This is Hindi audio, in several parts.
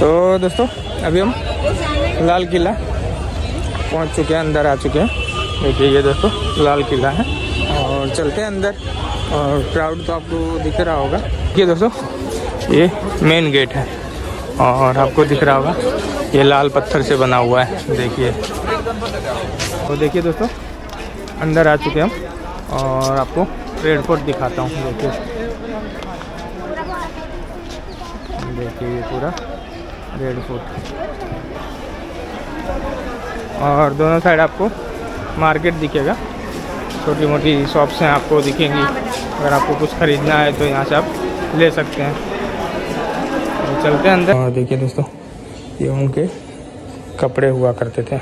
तो दोस्तों, अभी हम लाल किला पहुँच चुके हैं, अंदर आ चुके हैं। देखिए, ये दोस्तों, लाल किला है। और चलते हैं अंदर। और क्राउड तो आपको दिख रहा होगा। ये दोस्तों, ये मेन गेट है। और आपको दिख रहा होगा, ये लाल पत्थर से बना हुआ है। देखिए। तो देखिए दोस्तों, अंदर आ चुके हम। और आपको फोर्ट दिखाता हूँ। देखिए। देखिए ये पूरा। रेड फोर्ट और दोनों साइड आपको मार्केट दिखेगा। छोटी मोटी शॉप्स हैं, आपको दिखेंगी। अगर आपको कुछ ख़रीदना है तो यहाँ से आप ले सकते हैं। तो चलते हैं अंदर। और देखिए दोस्तों, ये उनके कपड़े हुआ करते थे,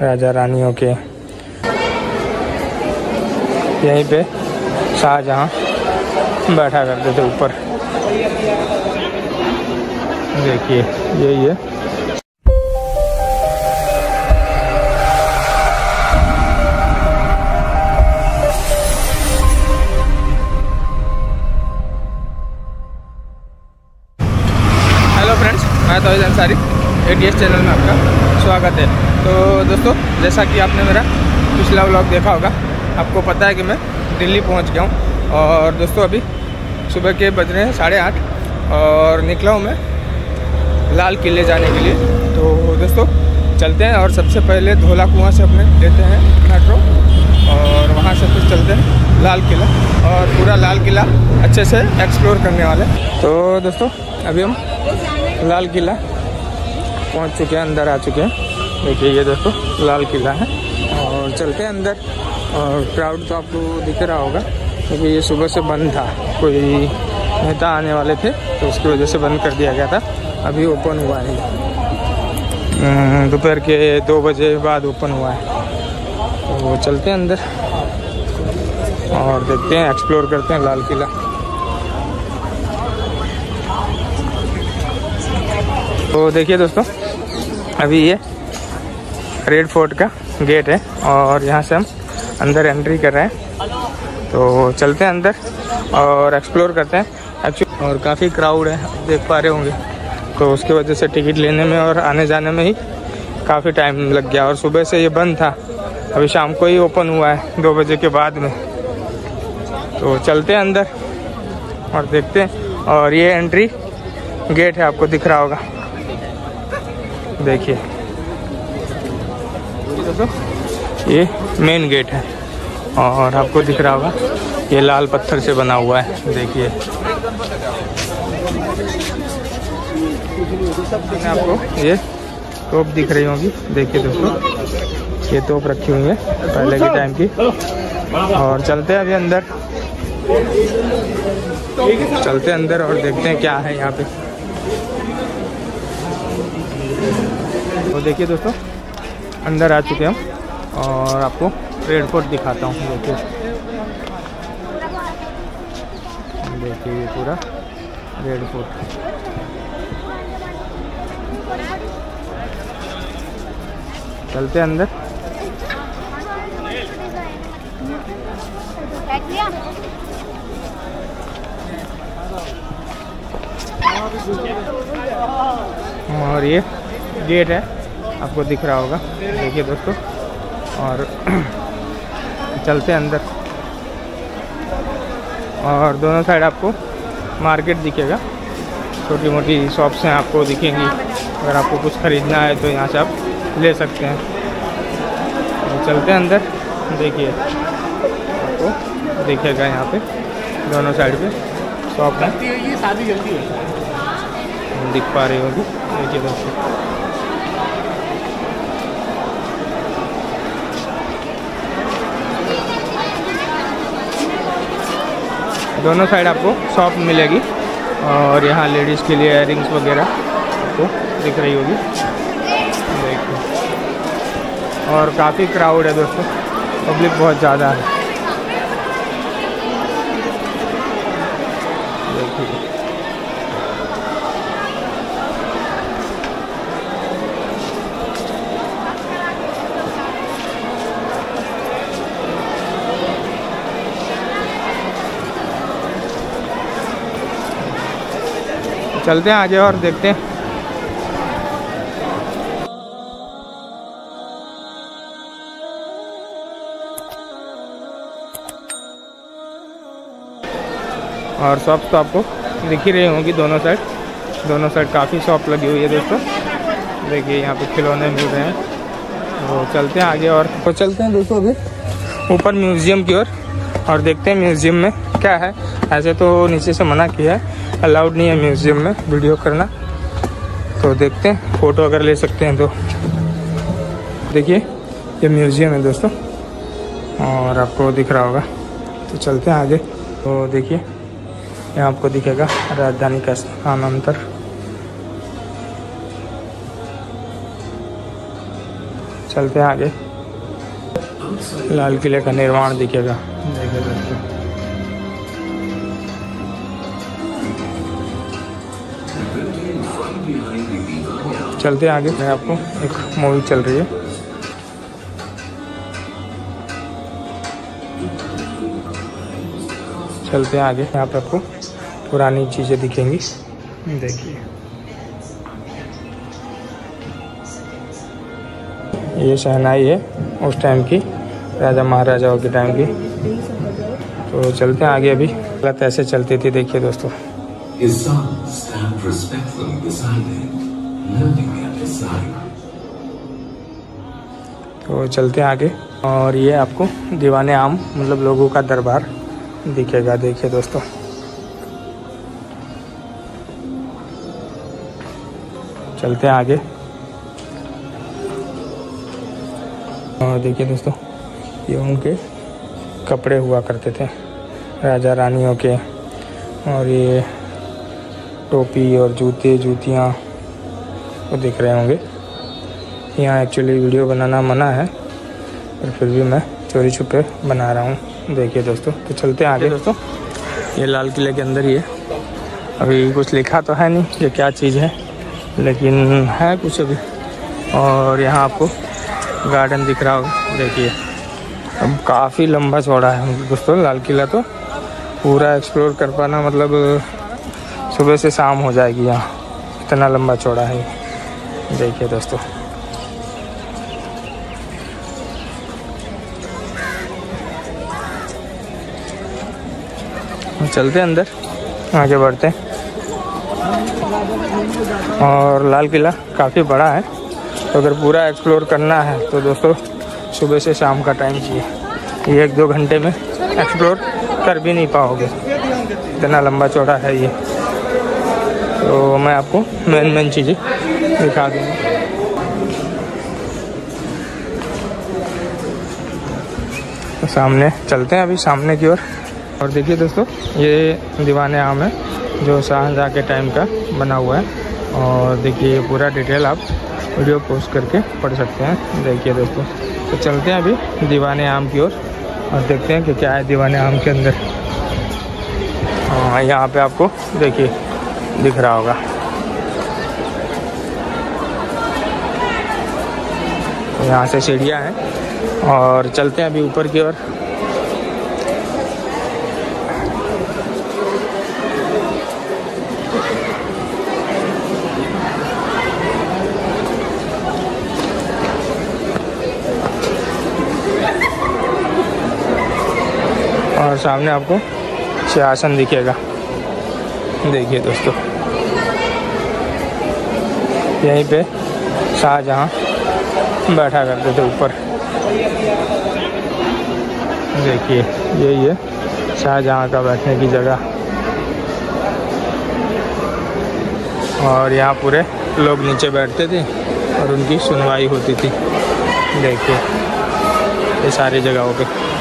राजा रानियों के। यहीं पे शाहजहाँ बैठा करते थे ऊपर। देखिए, यही है। मैं अंसारी ए चैनल में आपका स्वागत है। तो दोस्तों, जैसा कि आपने मेरा पिछला व्लॉग देखा होगा, आपको पता है कि मैं दिल्ली पहुँच गया हूँ और दोस्तों अभी सुबह के बज रहे हैं साढ़े आठ और निकला हूँ मैं लाल किले जाने के लिए। तो दोस्तों, चलते हैं और सबसे पहले धोला कुआँ से अपने लेते हैं मेट्रो और वहाँ से फिर चलते हैं लाल किला और पूरा लाल किला अच्छे से एक्सप्लोर करने वाले। तो दोस्तों, अभी हम लाल किला पहुँच चुके हैं, अंदर आ चुके हैं। देखिए, ये दोस्तों, लाल किला है। और चलते हैं अंदर और क्राउड तो आपको दिख रहा होगा, क्योंकि ये सुबह से बंद था। कोई नेता आने वाले थे तो उसकी वजह से बंद कर दिया गया था। अभी ओपन हुआ है दोपहर के दो बजे बाद ओपन हुआ है। तो चलते हैं अंदर और देखते हैं एक्सप्लोर करते हैं लाल किला। तो देखिए दोस्तों, अभी ये रेड फोर्ट का गेट है और यहाँ से हम अंदर एंट्री कर रहे हैं। तो चलते हैं अंदर और एक्सप्लोर करते हैं। एक्चुअली और काफ़ी क्राउड है देख पा रहे होंगे। तो उसकी वजह से टिकट लेने में और आने जाने में ही काफ़ी टाइम लग गया और सुबह से ये बंद था। अभी शाम को ही ओपन हुआ है, दो बजे के बाद में। तो चलते हैं अंदर और देखते हैं। और ये एंट्री गेट है, आपको दिख रहा होगा। देखिए। ये मेन गेट है और आपको दिख रहा होगा, ये लाल पत्थर से बना हुआ है। देखिए। आपको ये तोप दिख रही होगी, देखिए दोस्तों, ये तोप रखी हुई है पहले के टाइम की। और चलते हैं अभी अंदर। चलते हैं अंदर और देखते हैं क्या है यहाँ पे। तो देखिए दोस्तों, अंदर आ चुके हम और आपको फोर्ट दिखाता हूँ, देखिए। देखिए ये पूरा रेड फोर्ट। चलते हैं अंदर। और ये गेट है, आपको दिख रहा होगा। देखिए दोस्तों, और चलते हैं अंदर। और दोनों साइड आपको मार्केट दिखेगा। छोटी मोटी शॉप्स हैं, आपको दिखेंगी। अगर आपको कुछ ख़रीदना है तो यहाँ से आप ले सकते हैं। तो चलते हैं अंदर। देखिए। आपको दिखेगा यहाँ पे दोनों साइड पे। शॉप है। ये शादी जल्दी है दिख पा रही होगी। देखिए दोस्तों। दोनों साइड आपको शॉप मिलेगी। और यहाँ लेडीज़ के लिए इयरिंग्स वगैरह आपको दिख रही होगी। और काफ़ी क्राउड है दोस्तों। पब्लिक बहुत ज़्यादा है। चलते हैं आगे और देखते हैं। और शॉप तो आपको दिख ही रही होंगी दोनों साइड दोनों साइड काफ़ी शॉप लगी हुई है दोस्तों। देखिए यहाँ पे खिलौने मिल रहे हैं। तो चलते हैं आगे और तो चलते हैं दोस्तों अभी। ऊपर म्यूज़ियम की ओर और, और देखते हैं म्यूज़ियम में क्या है। ऐसे तो नीचे से मना किया है। अलाउड नहीं है म्यूज़ियम में वीडियो करना। तो देखते हैं फ़ोटो अगर ले सकते हैं तो। देखिए ये म्यूज़ियम है दोस्तों। और आपको दिख रहा होगा। तो चलते हैं आगे। तो देखिए यहाँ आपको दिखेगा राजधानी का स्थानांतर। चलते हैं आगे। लाल किले का निर्माण दिखेगा। चलते आगे। मैं आपको एक मूवी चल रही है। चलते आगे। यहाँ पे आपको पुरानी चीज़ें दिखेंगी। देखिए। ये शहनाई है उस टाइम की राजा महाराजाओं के टाइम की। तो चलते हैं आगे अभी। गलत ऐसे चलती थी देखिए दोस्तों. तो चलते हैं आगे। और ये आपको दीवाने आम मतलब लोगों का दरबार दिखेगा देखिए दोस्तों। चलते हैं आगे। और देखिए दोस्तों, ये उनके कपड़े हुआ करते थे, राजा रानियों के। और ये टोपी और जूते, जूतियाँ वो दिख रहे होंगे। यहाँ एक्चुअली वीडियो बनाना मना है, पर फिर भी मैं चोरी छुपे बना रहा हूँ। देखिए दोस्तों तो चलते आगे। दोस्तों, ये लाल किले के अंदर ही है। अभी कुछ लिखा तो है नहीं ये क्या चीज़ है। लेकिन है कुछ अभी। और यहाँ आपको गार्डन दिख रहा होगा देखिए। अब काफ़ी लंबा चौड़ा है दोस्तों, लाल किला तो। पूरा एक्सप्लोर कर पाना मतलब सुबह से शाम हो जाएगी यहाँ। इतना लंबा चौड़ा है देखिए दोस्तों। चलते अंदर, आगे बढ़ते हैं। और लाल किला काफ़ी बड़ा है। तो अगर पूरा एक्सप्लोर करना है तो दोस्तों सुबह से शाम का टाइम चाहिए। ये एक दो घंटे में एक्सप्लोर कर भी नहीं पाओगे। इतना लंबा चौड़ा है ये। तो मैं आपको मेन मेन चीज़ें दिखा दूँगा। तो सामने चलते हैं अभी सामने की ओर। और, और देखिए दोस्तों ये दीवाने आम है। जो शाहजहाँ के टाइम का बना हुआ है। और देखिए पूरा डिटेल आप वीडियो पोस्ट करके पढ़ सकते हैं। देखिए दोस्तों तो चलते हैं अभी दीवाने आम की ओर और, देखते हैं कि क्या है दीवाने आम के अंदर। हाँ यहाँ पे आपको देखिए दिख रहा होगा। यहाँ से सीढ़ियाँ हैं। और चलते हैं अभी ऊपर की ओर। और सामने आपको सिंहासन दिखेगा। देखिए दोस्तों। यहीं पे शाहजहाँ बैठा करते थे ऊपर। देखिए, यही है शाहजहाँ का बैठने की जगह। और यहाँ पूरे लोग नीचे बैठते थे और उनकी सुनवाई होती थी। देखिए, ये सारी जगहों पे।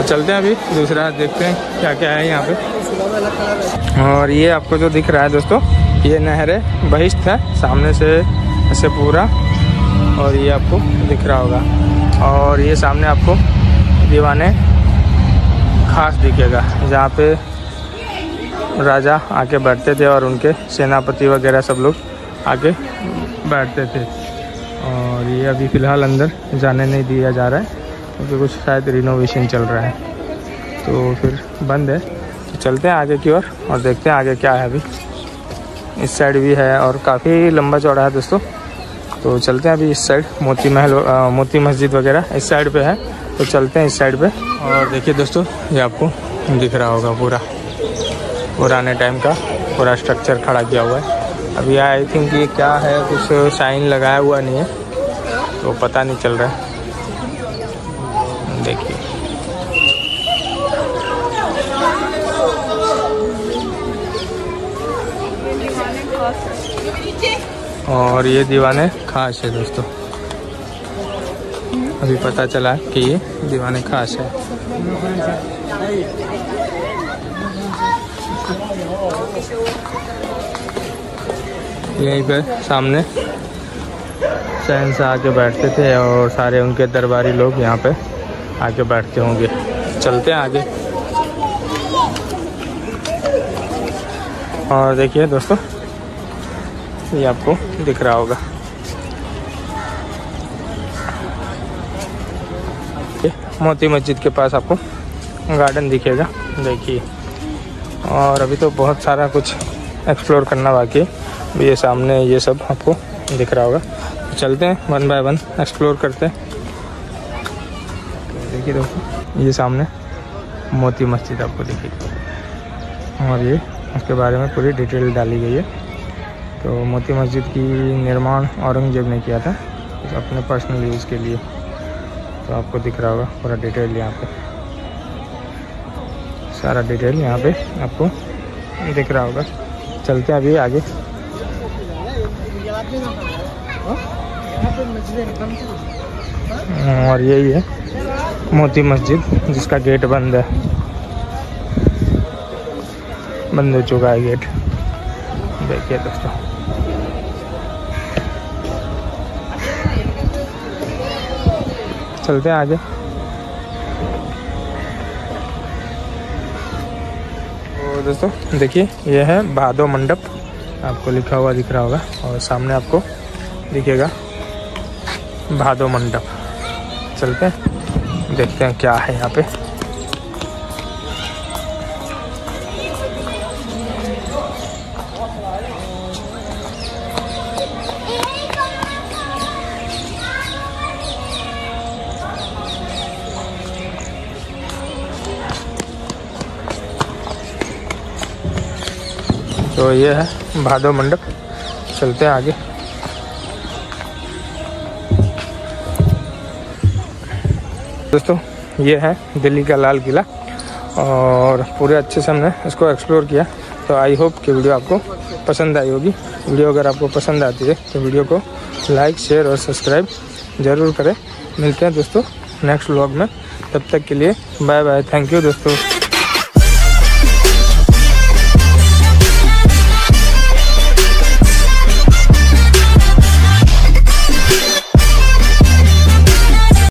तो चलते हैं अभी, दूसरा देखते हैं क्या क्या है यहाँ पे। और ये आपको जो दिख रहा है दोस्तों, ये नहर है बहिष्ठ है, सामने से ऐसे पूरा, और ये आपको दिख रहा होगा। और ये सामने आपको दीवाने खास दिखेगा, जहाँ पे राजा आके बैठते थे और उनके सेनापति वगैरह सब लोग आके बैठते थे। और ये अभी फ़िलहाल अंदर जाने नहीं दिया जा रहा है। क्योंकि कुछ शायद रिनोवेशन चल रहा है। तो फिर बंद है। तो चलते हैं आगे की ओर और, और देखते हैं आगे क्या है अभी। इस साइड भी है और काफ़ी लंबा चौड़ा है दोस्तों। तो चलते हैं अभी इस साइड मोती महल मोती मस्जिद वगैरह इस साइड पे है। तो चलते हैं इस साइड पे और देखिए दोस्तों ये आपको दिख रहा होगा पूरा। पुराने टाइम का पूरा स्ट्रक्चर खड़ा किया हुआ है। अभी आई थिंक ये क्या है कुछ साइन लगाया हुआ नहीं है। तो पता नहीं चल रहा है। और ये दीवाने खास है दोस्तों। अभी पता चला कि ये दीवाने खास है। यहीं पे सामने शहनशाह आके बैठते थे और सारे उनके दरबारी लोग यहाँ पे आके बैठते होंगे। चलते हैं आगे। और देखिए दोस्तों ये आपको दिख रहा होगा। मोती मस्जिद के पास आपको गार्डन दिखेगा, देखिए। और अभी तो बहुत सारा कुछ एक्सप्लोर करना बाकी है। ये सामने ये सब आपको दिख रहा होगा। तो चलते हैं वन बाय वन एक्सप्लोर करते हैं। देखिए दोस्तों ये सामने मोती मस्जिद आपको दिखेगी। और ये उसके बारे में पूरी डिटेल डाली गई है। तो मोती मस्जिद की निर्माण औरंगज़ेब ने किया था तो अपने पर्सनल यूज़ के लिए तो आपको दिख रहा होगा, पूरा डिटेल यहाँ पे। सारा डिटेल यहाँ पे आपको दिख रहा होगा। चलते हैं अभी आगे। और यही है मोती मस्जिद, जिसका गेट बंद है। बंद हो चुका है गेट देखिए दोस्तों। चलते हैं आगे। तो दोस्तों, देखिए, ये है भादो मंडप। आपको लिखा हुआ दिख रहा होगा और सामने आपको दिखेगा भादो मंडप। चलते हैं, देखते हैं क्या है यहाँ पे। तो ये है भादो मंडप। चलते हैं आगे। दोस्तों, ये है दिल्ली का लाल किला और पूरे अच्छे से हमने इसको एक्सप्लोर किया। तो आई होप कि वीडियो आपको पसंद आई होगी। वीडियो अगर आपको पसंद आती है तो वीडियो को लाइक शेयर और सब्सक्राइब ज़रूर करें। मिलते हैं दोस्तों नेक्स्ट व्लॉग में। तब तक के लिए बाय बाय थैंक यू दोस्तों।